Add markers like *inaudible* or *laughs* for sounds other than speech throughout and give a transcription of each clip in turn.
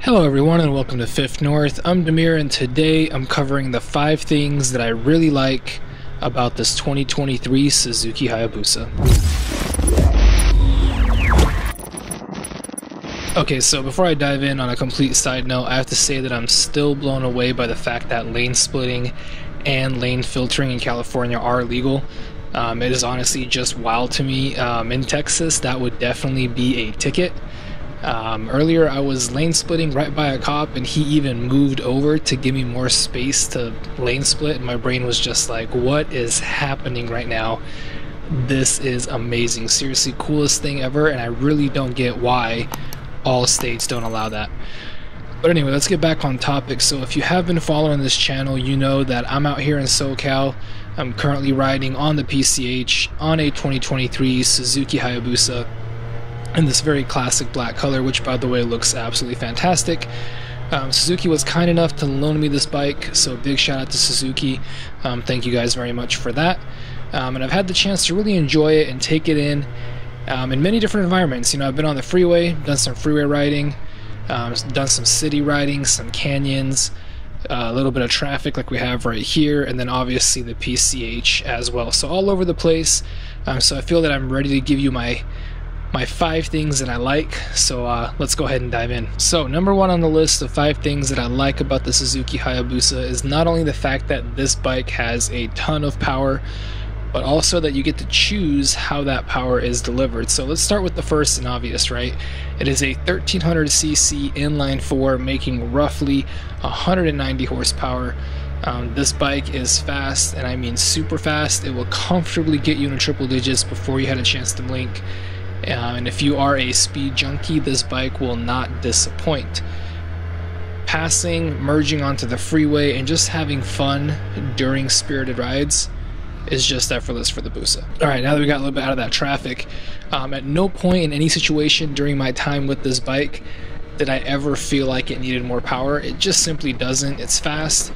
Hello everyone and welcome to Fifth North. I'm Damir and today I'm covering the five things that I really like about this 2023 Suzuki Hayabusa. Okay, so before I dive in on a complete side note, I have to say that I'm still blown away by the fact that lane splitting and lane filtering in California are legal. Um, it is honestly just wild to me. Um, in Texas, that would definitely be a ticket. Um, earlier, I was lane splitting right by a cop, and he even moved over to give me more space to lane split. And my brain was just like, what is happening right now? This is amazing. Seriously, coolest thing ever, and I really don't get why all states don't allow that. But anyway, let's get back on topic. So if you have been following this channel, you know that I'm out here in SoCal. I'm currently riding on the PCH on a 2023 Suzuki Hayabusa in this very classic black color, which by the way looks absolutely fantastic. Um, Suzuki was kind enough to loan me this bike, so big shout out to Suzuki. Um, thank you guys very much for that. Um, and I've had the chance to really enjoy it and take it in um, in many different environments. You know, I've been on the freeway, done some freeway riding, um, done some city riding, some canyons, uh, a little bit of traffic like we have right here, and then obviously the PCH as well. So all over the place. Um, so I feel that I'm ready to give you my my five things that I like. So uh, let's go ahead and dive in. So number one on the list of five things that I like about the Suzuki Hayabusa is not only the fact that this bike has a ton of power, but also that you get to choose how that power is delivered. So let's start with the first and obvious, right? It is a 1300cc inline four, making roughly 190 horsepower. Um, this bike is fast, and I mean super fast. It will comfortably get you into triple digits before you had a chance to blink. Uh, and if you are a speed junkie, this bike will not disappoint. Passing, merging onto the freeway, and just having fun during spirited rides is just effortless for the Busa. All right, now that we got a little bit out of that traffic, um, at no point in any situation during my time with this bike did I ever feel like it needed more power. It just simply doesn't. It's fast,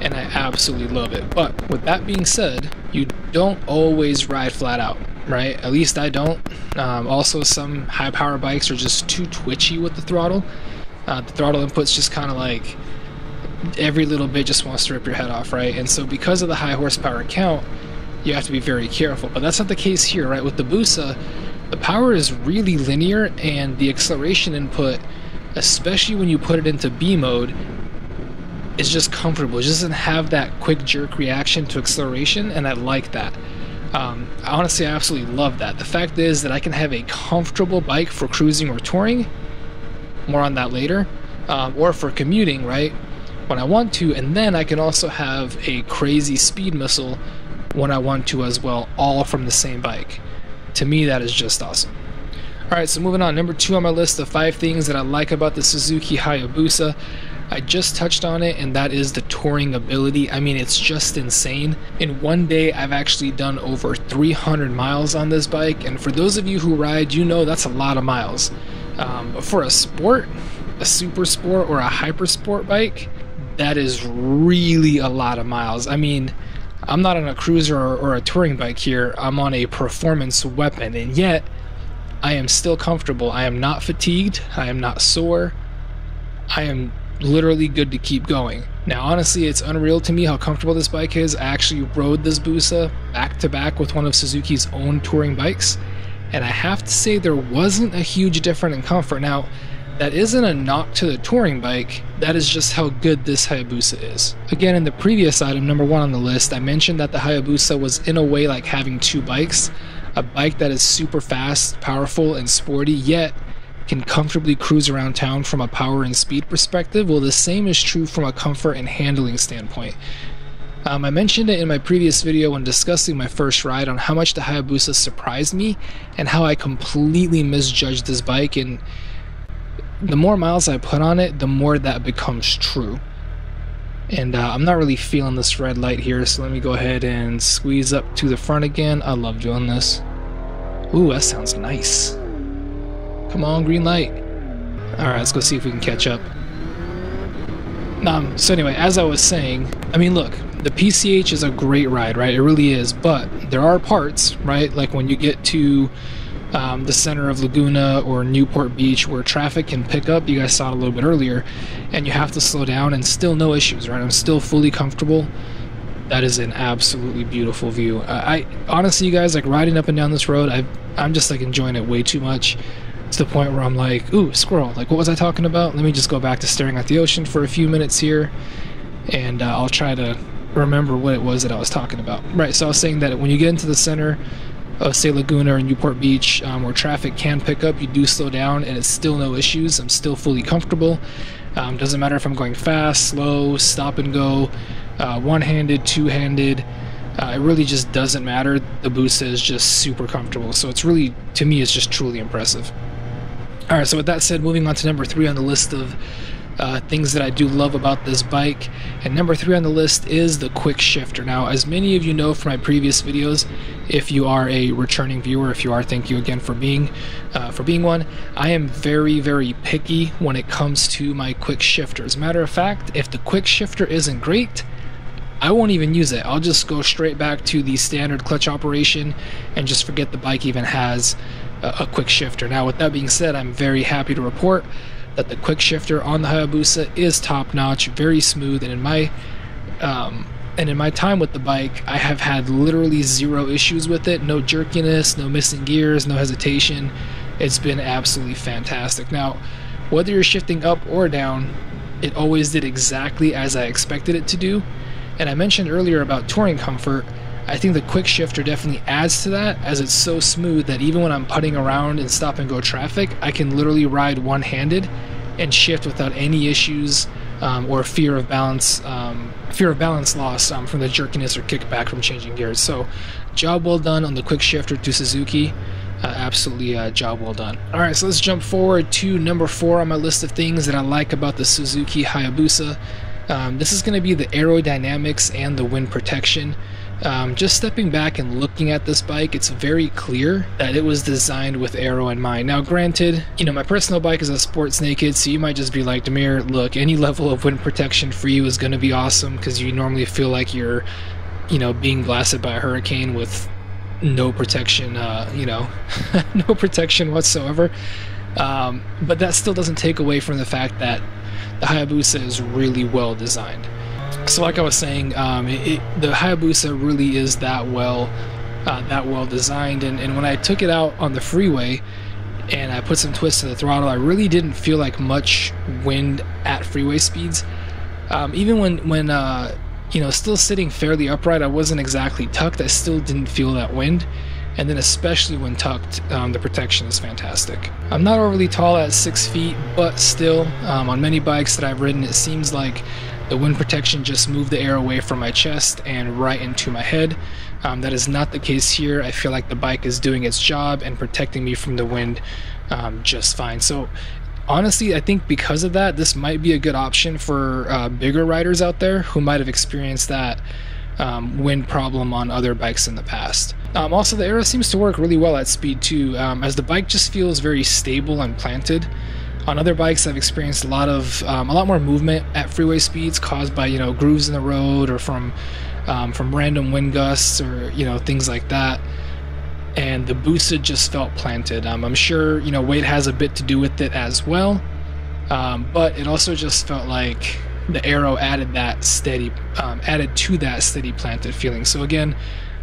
and I absolutely love it. But with that being said, you don't always ride flat out, right? At least I don't. Um, also, some high power bikes are just too twitchy with the throttle. Uh, the throttle input's just kind of like every little bit just wants to rip your head off, right? And so, because of the high horsepower count, you have to be very careful. But that's not the case here, right? With the Busa, the power is really linear, and the acceleration input, especially when you put it into B mode, is just comfortable. It doesn't have that quick jerk reaction to acceleration, and I like that. Um, honestly, I absolutely love that. The fact is that I can have a comfortable bike for cruising or touring, more on that later, um, or for commuting, right, when I want to, and then I can also have a crazy speed missile when I want to as well, all from the same bike. To me, that is just awesome. Alright, so moving on, number two on my list of five things that I like about the Suzuki Hayabusa. I just touched on it, and that is the touring ability. I mean, it's just insane. In one day, I've actually done over 300 miles on this bike, and for those of you who ride, you know that's a lot of miles. Um, but for a sport, a super sport, or a hyper sport bike, that is really a lot of miles. I mean, I'm not on a cruiser or, or a touring bike here, I'm on a performance weapon, and yet I am still comfortable. I am not fatigued, I am not sore, I am literally good to keep going. Now, honestly, it's unreal to me how comfortable this bike is. I actually rode this Busa back to back with one of Suzuki's own touring bikes, and I have to say there wasn't a huge difference in comfort. Now, that isn't a knock to the touring bike, that is just how good this Hayabusa is. Again, in the previous item, number one on the list, I mentioned that the Hayabusa was in a way like having two bikes. A bike that is super fast, powerful, and sporty, yet can comfortably cruise around town from a power and speed perspective. Well, the same is true from a comfort and handling standpoint. Um, I mentioned it in my previous video when discussing my first ride on how much the Hayabusa surprised me and how I completely misjudged this bike and the more miles I put on it, the more that becomes true. And uh, I'm not really feeling this red light here, so let me go ahead and squeeze up to the front again. I love doing this. Ooh, that sounds nice. Come on, green light. Alright, let's go see if we can catch up. Um, so anyway, as I was saying, I mean, look, the PCH is a great ride, right? It really is, but there are parts, right? Like when you get to um, the center of Laguna or Newport Beach where traffic can pick up. You guys saw it a little bit earlier, and you have to slow down, and still no issues, right? I'm still fully comfortable. That is an absolutely beautiful view. I, I honestly, you guys, like riding up and down this road, I, I'm just like enjoying it way too much to the point where I'm like, ooh, squirrel. Like, what was I talking about? Let me just go back to staring at the ocean for a few minutes here, and uh, I'll try to remember what it was that I was talking about. Right, so I was saying that when you get into the center of, say, Laguna or Newport Beach, um, where traffic can pick up, you do slow down, and it's still no issues. I'm still fully comfortable. Um, doesn't matter if I'm going fast, slow, stop and go, uh, one handed, two handed. Uh, it really just doesn't matter. The Busa is just super comfortable. So it's really, to me, it's just truly impressive. All right, so with that said, moving on to number three on the list of uh, things that I do love about this bike. And number three on the list is the quick shifter. Now, as many of you know from my previous videos, if you are a returning viewer, if you are, thank you again for being uh, for being one. I am very, very picky when it comes to my quick shifter. As a matter of fact, if the quick shifter isn't great, I won't even use it. I'll just go straight back to the standard clutch operation and just forget the bike even has a, a quick shifter. Now, with that being said, I'm very happy to report that the quick shifter on the Hayabusa is top notch, very smooth, and in my um, and in my time with the bike, I have had literally zero issues with it. No jerkiness, no missing gears, no hesitation. It's been absolutely fantastic. Now, whether you're shifting up or down, it always did exactly as I expected it to do. And I mentioned earlier about touring comfort. I think the quick shifter definitely adds to that as it's so smooth that even when I'm putting around in stop and go traffic, I can literally ride one handed and shift without any issues um, or fear of balance um, fear of balance loss um, from the jerkiness or kickback from changing gears. So, job well done on the quick shifter to Suzuki. Uh, absolutely uh, job well done. All right, so let's jump forward to number four on my list of things that I like about the Suzuki Hayabusa. Um, this is going to be the aerodynamics and the wind protection. Um, just stepping back and looking at this bike, it's very clear that it was designed with aero in mind. Now, granted, you know, my personal bike is a Sports Naked, so you might just be like, Damir, look, any *laughs* level of wind protection for you is going to be awesome because you normally feel like you're, you know, being blasted by a hurricane with no protection, uh, you know, *laughs* no protection whatsoever. Um, but that still doesn't take away from the fact that the Hayabusa is really well designed. So, like I was saying, um, it, it, the Hayabusa really is that well, uh, that well designed. And, and when I took it out on the freeway and I put some twists to the throttle, I really didn't feel like much wind at freeway speeds. Um, even when when uh, you know still sitting fairly upright, I wasn't exactly tucked. I still didn't feel that wind. And then especially when tucked, um, the protection is fantastic. I'm not overly tall at six feet, but still, um, on many bikes that I've ridden, it seems like the wind protection just moved the air away from my chest and right into my head. Um, that is not the case here. I feel like the bike is doing its job and protecting me from the wind um, just fine. So honestly, I think because of that, this might be a good option for uh, bigger riders out there who might have experienced that um, wind problem on other bikes in the past. Um, also, the aero seems to work really well at speed too, um, as the bike just feels very stable and planted. On other bikes, I've experienced a lot of um, a lot more movement at freeway speeds caused by you know grooves in the road or from um, from random wind gusts or you know things like that. And the Busa just felt planted. Um, I'm sure you know weight has a bit to do with it as well, um, but it also just felt like the aero added that steady, added to that steady planted feeling. So again,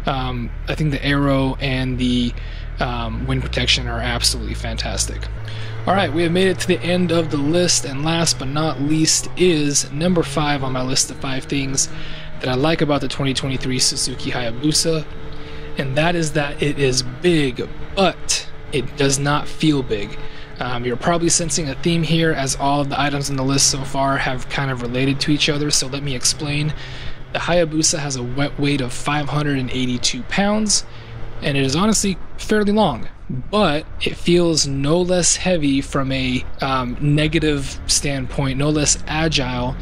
um, I think the aero and the um, wind protection are absolutely fantastic. All right, we have made it to the end of the list, and last but not least is number five on my list of five things that I like about the 2023 Suzuki Hayabusa, and that is that it is big, but it does not feel big. Um, you're probably sensing a theme here as all of the items on the list so far have kind of related to each other, so let me explain. The Hayabusa has a wet weight of 582 pounds, and it is honestly fairly long, but it feels no less heavy from a um, negative standpoint, no less agile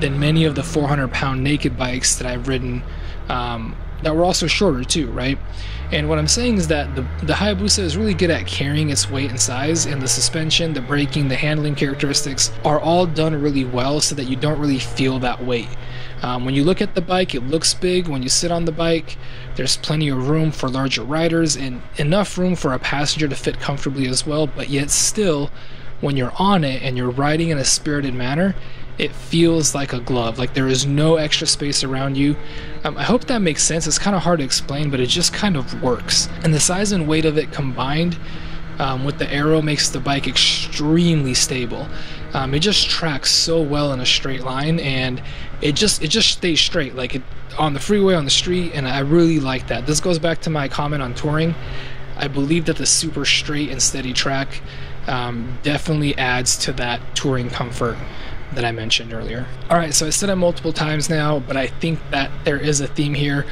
than many of the 400 pound naked bikes that I've ridden um, that were also shorter too, right? And what I'm saying is that the, the Hayabusa is really good at carrying its weight and size, and the suspension, the braking, the handling characteristics are all done really well so that you don't really feel that weight. Um, when you look at the bike, it looks big. When you sit on the bike, there's plenty of room for larger riders and enough room for a passenger to fit comfortably as well, but yet still, when you're on it and you're riding in a spirited manner, it feels like a glove. Like there is no extra space around you. Um, I hope that makes sense. It's kind of hard to explain, but it just kind of works. And the size and weight of it combined um, with the aero makes the bike extremely stable. Um, it just tracks so well in a straight line, and it just it just stays straight, like it on the freeway, on the street, and I really like that. This goes back to my comment on touring. I believe that the super straight and steady track um, definitely adds to that touring comfort that I mentioned earlier. Alright, so I said it multiple times now, but I think that there is a theme here.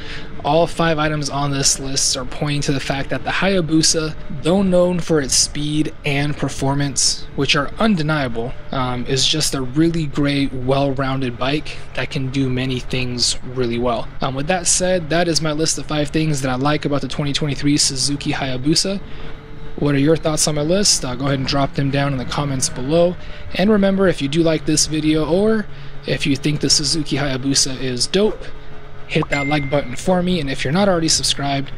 All five items on this list are pointing to the fact that the Hayabusa, though known for its speed and performance, which are undeniable, um, is just a really great, well-rounded bike that can do many things really well. Um, with that said, that is my list of five things that I like about the 2023 Suzuki Hayabusa. What are your thoughts on my list? Uh, go ahead and drop them down in the comments below. And remember, if you do like this video or if you think the Suzuki Hayabusa is dope, hit that like button for me. And if you're not already subscribed,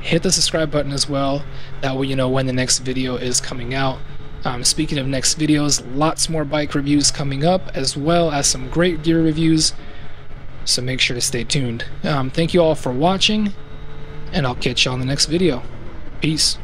hit the subscribe button as well. That way you know when the next video is coming out. Um, speaking of next videos, lots more bike reviews coming up, as well as some great gear reviews. So make sure to stay tuned. Um, thank you all for watching, and I'll catch you on the next video. Peace.